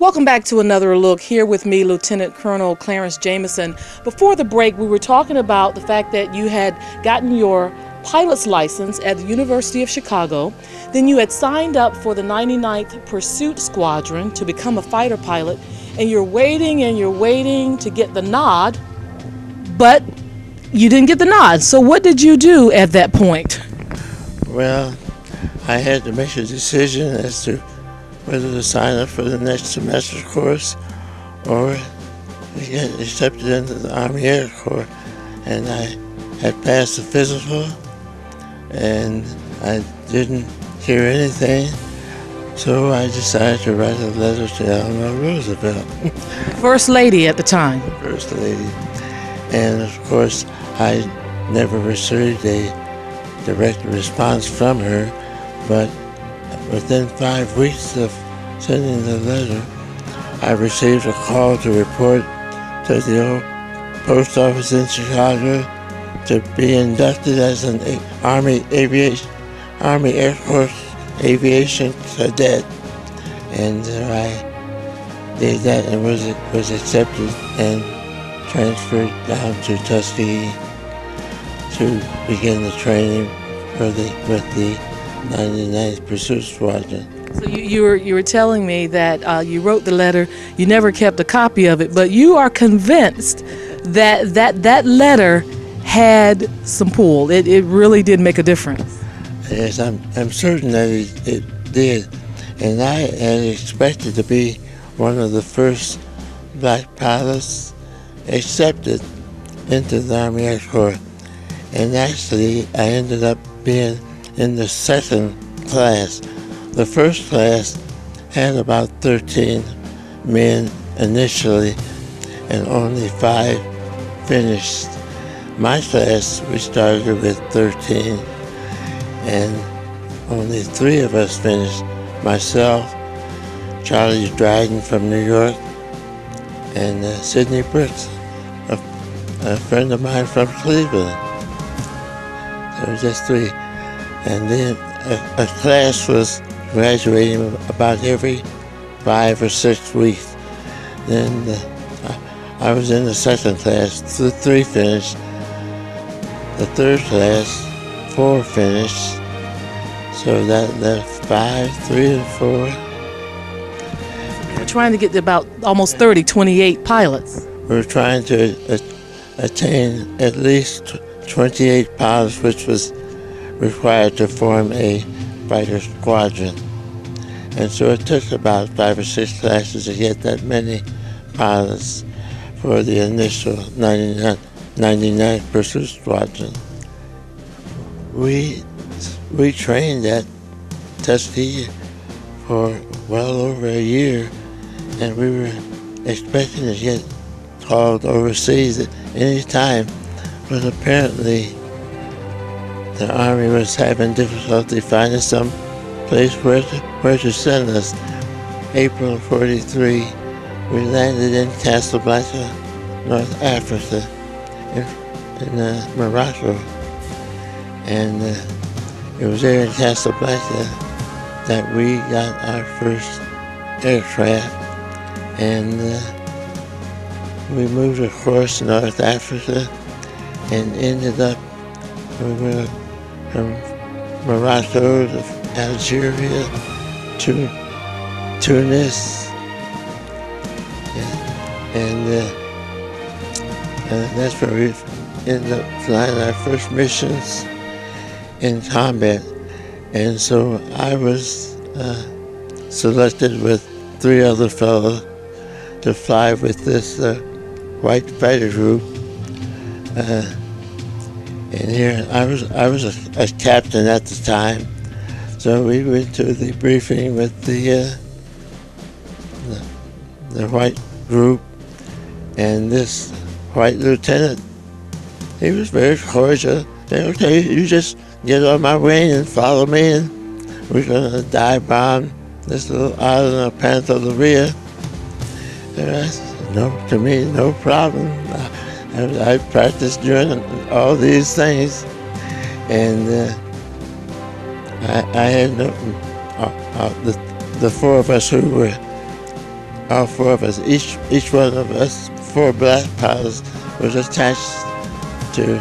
Welcome back to another look here with me, Lieutenant Colonel Clarence Jamison. Before the break, we were talking about the fact that you had gotten your pilot's license at the University of Chicago. Then you had signed up for the 99th Pursuit Squadron to become a fighter pilot, and you're waiting and you're waiting to get the nod, but you didn't get the nod. So, what did you do at that point? Well, I had to make a decision as to whether to sign up for the next semester course or get accepted into the Army Air Corps. And I had passed the physical and I didn't hear anything. So I decided to write a letter to Eleanor Roosevelt, First lady at the time. First Lady. And of course, I never received a direct response from her, but within five weeks of sending the letter, I received a call to report to the old post office in Chicago to be inducted as an Army Aviation Army Air Force Aviation Cadet, and I did that and was was accepted and transferred down to Tuskegee to begin the training for the with the 99th Pursuit Squadron. So you, you were you were telling me that uh, you wrote the letter, you never kept a copy of it, but you are convinced that that that letter had some pull. It it really did make a difference. Yes, I'm, I'm certain that it, it did. And I had expected to be one of the first black pilots accepted into the Army Air Corps. And actually, I ended up being in the second class. The first class had about 13 men initially, and only five finished. My class, we started with 13 and only three of us finished. Myself, Charlie Dryden from New York, and uh, Sidney Brooks, a, a friend of mine from Cleveland. So just three. And then a, a class was graduating about every five or six weeks. Then uh, I I was in the second class, th- three finished. The third class, four finished. So that left five, three, and four. We're trying to get to about almost 30, 28 pilots. We're trying to attain at least 28 pilots, which was required to form a fighter squadron. And so it took about five or six classes to get that many pilots for the initial 99, 99th Pursuit Squadron. We we trained at Tuskegee for well over a year, and we were expecting to get called overseas at any time, but apparently the Army was having difficulty finding some place where to, where to send us. April 43, we landed in Casablanca, North Africa, in, in uh, Morocco. And uh, it was there in Casablanca that we got our first aircraft. And uh, we moved across North Africa and ended up we were Morocco to Algeria to Tunis. Yeah. And, uh, and that's where we ended up flying our first missions in combat. And so I was uh, selected with three other fellows to fly with this uh, white fighter group. And here I was I was a, a captain at the time, so we went to the briefing with the uh, the, the white group, and this white lieutenant. He was very cordial. Said, "Okay, you just get on my wing and follow me, and we're gonna dive bomb this little island of Pantelleria." And I said, "No, to me, no problem." I, I practiced doing all these things, and uh, I, I had no, uh, uh, the, the four of us who were all four of us, each each one of us, four black pilots, was attached to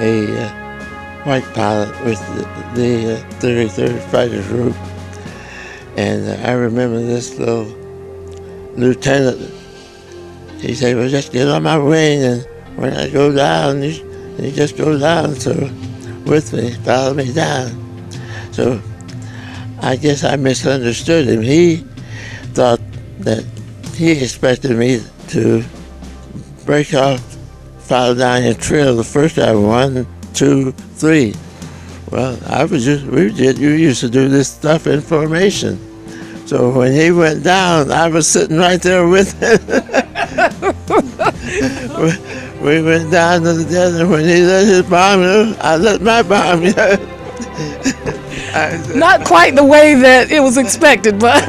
a uh, white pilot with the, the uh, 33rd Fighter Group. And uh, I remember this little lieutenant, he said, well, just get on my wing, and when I go down, you, you just go down so with me, follow me down. So I guess I misunderstood him. He thought that he expected me to break off, follow down a trail the first time, one, two, three. Well, I was just, we did, you used to do this stuff in formation. So when he went down, I was sitting right there with him. we, we went down to the desert. When he let his bomb, I let my bomb. Not quite the way that it was expected, but.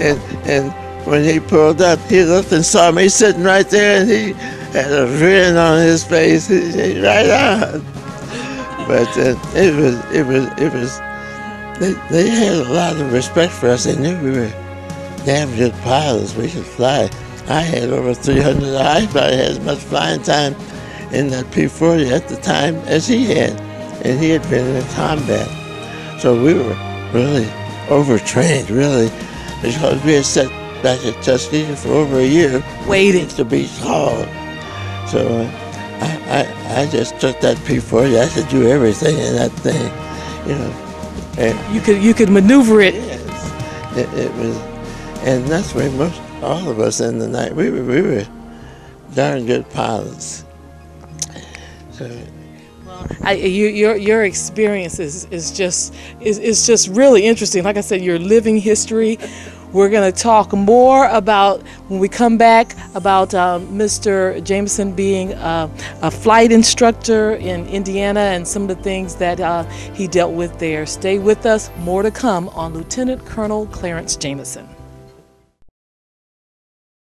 and, and when he pulled up, he looked and saw me sitting right there, and he had a grin on his face. He said, "Right on." But uh, it was, it was, it was. They, they had a lot of respect for us. They knew we were damn good pilots. We could fly. I had over 300. I probably had as much flying time in that P-40 at the time as he had, and he had been in combat. So we were really overtrained, really, because we had sat back at Tuskegee for over a year Waiting. to be called. So I, I, I just took that P40. I could do everything in that thing, you know. And You could you could maneuver it. yes, it, it was, and that's where most all of us in the night we were we were darn good pilots. So I, you, your your experience is, is just is, is just really interesting. Like I said, your living history. We're going to talk more about when we come back about um, Mr. Jamison being a, a flight instructor in Indiana and some of the things that uh, he dealt with there. Stay with us. More to come on Lieutenant Colonel Clarence Jamison.